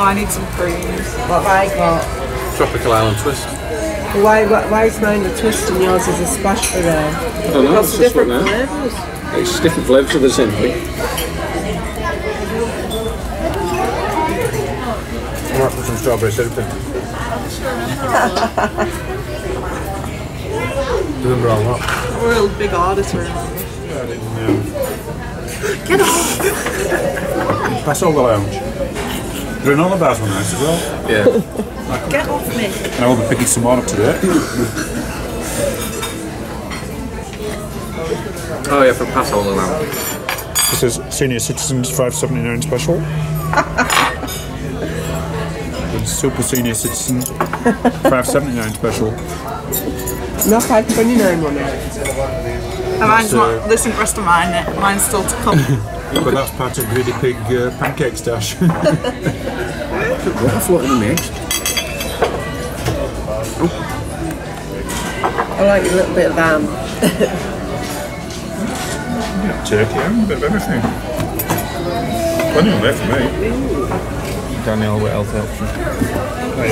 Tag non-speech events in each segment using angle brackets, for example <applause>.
you got? Raspberry. Oh, I need some creams. What have I got? Tropical Island Twist. Why, why, why is mine a twist and yours is a splash for there? I don't know, Lots it's of just what different now. flavours. It's different flavours of the same thing. I might put some strawberry syrup in. Do you remember all that? A real big order to remember. Get off! That's all the lounge. Granola bars were nice as well. Yeah. Get off me! And I will be picking some more up today. Oh yeah, from Passover now. This is Senior Citizens 579 special. <laughs> and Super Senior Citizen 579 special. No, 529 on it. And mine's not, this isn't the rest of mine. Mine's still to come. But that's part of Greedy Pig uh, pancake stash. What floating in the mix? I like a little bit of ham. Yeah, turkey, yeah, a bit of everything. Plenty on there for me. Daniel, what else helps you?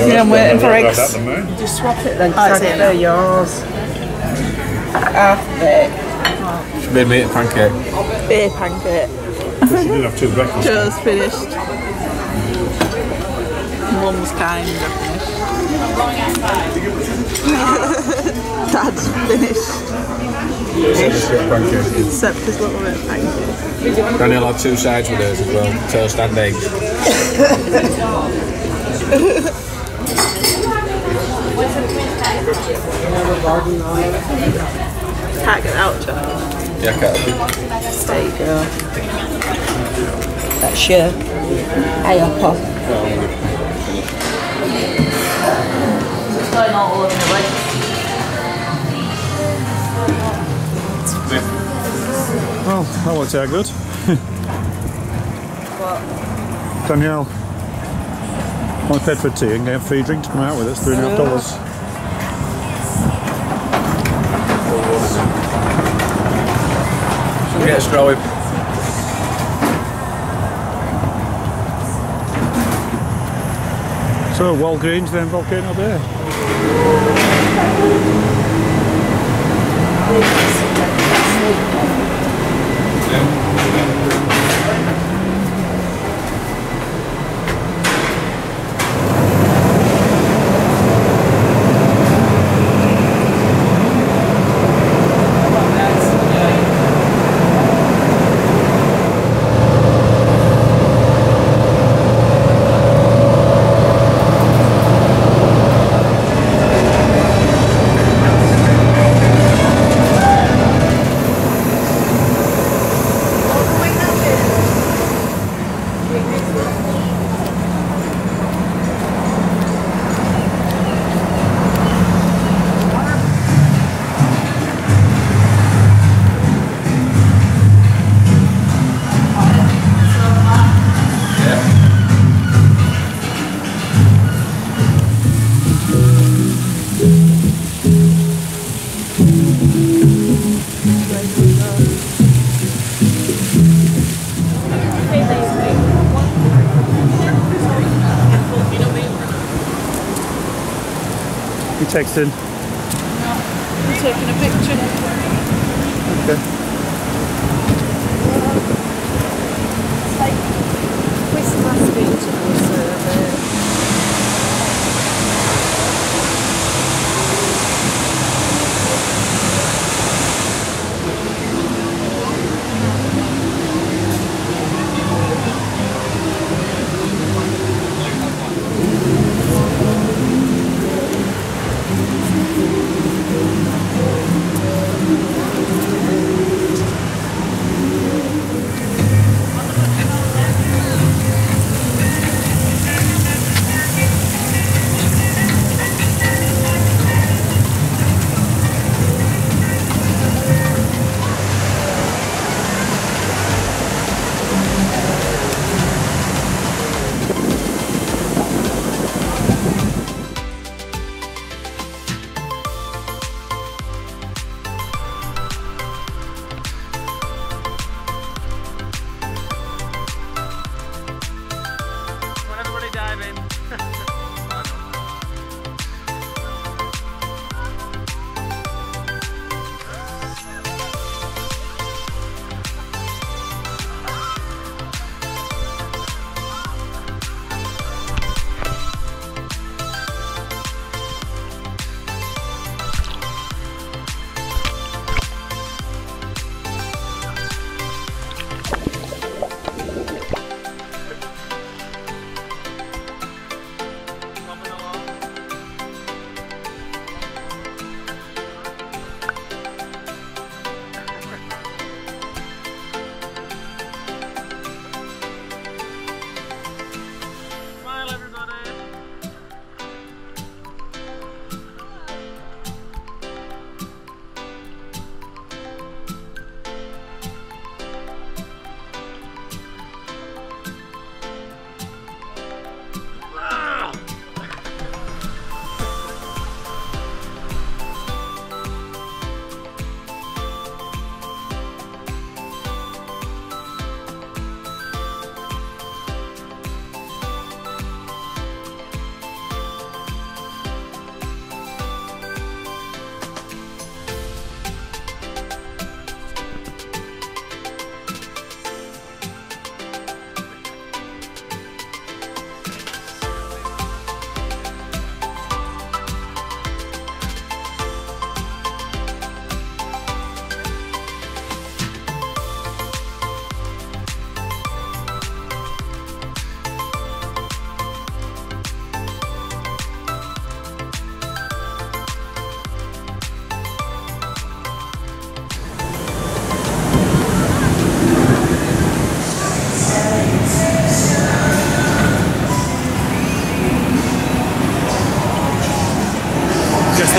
Yeah, I'm waiting for eggs. have that than mine. Just swap it then, Oh, because it's I here they're yours. Half of it. Made me a pancake. Beer pancake. She did have two breakfasts. Joe's finished. Mum's kind of finished. <laughs> Dad's finished. Pancake. Except his little bit of pancake. Daniel had two sides with hers as well. Toast and eggs. <laughs> <laughs> Can't get out, Joe. Yeah, cat. There you go. That's your hey, pop. It's going all over the way. Well, that worked out good. Danielle, I paid for tea and get a free drink to come out with us, three and a half dollars. Get a straw with. So, Walgreens, then Volcano Bay. You I'm taking a picture.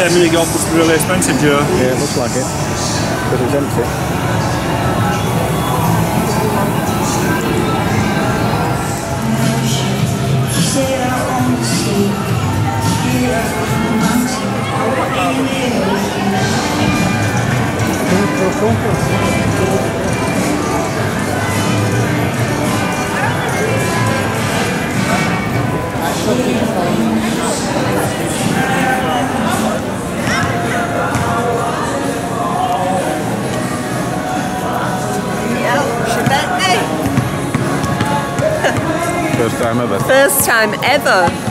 Yeah, mini golf must really expensive, Joe. Yeah, it looks like it. Because it's empty. First First time ever.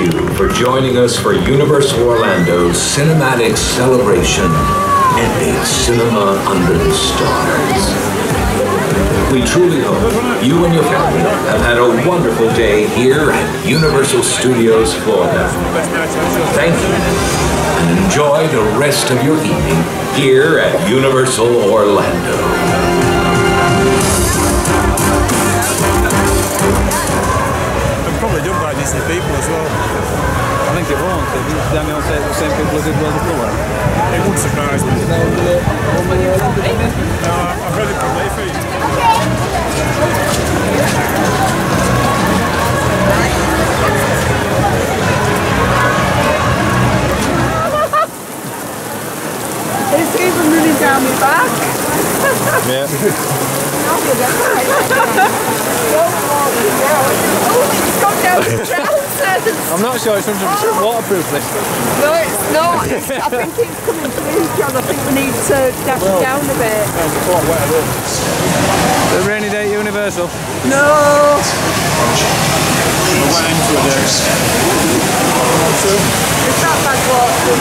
You for joining us for Universal Orlando's cinematic celebration, Epic Cinema Under the Stars. We truly hope you and your family have had a wonderful day here at Universal Studios Florida. Thank you, and enjoy the rest of your evening here at Universal Orlando. Think it won't. Daniel said the same people did World of Colour. It wouldn't surprise me. No, I've read it from Mayfield. It's even running down my back. Yeah. Oh, it's gone down to trousers. I'm not sure it's 100% waterproof this. No, it's not. <laughs> It's, I think it's coming through, John. I think we need to dash it down a bit. The rainy day at Universal. No. It's not bad water.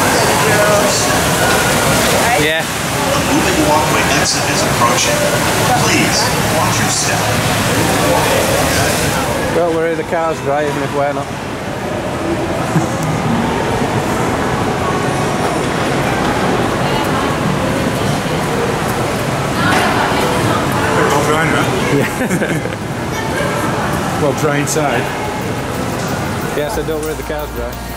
Yeah. The moving walkway exit is approaching. Please, watch your step. Don't worry, the car's dry even if we're not. Well dry now. Well dry inside. Yeah, so don't worry, the car's dry.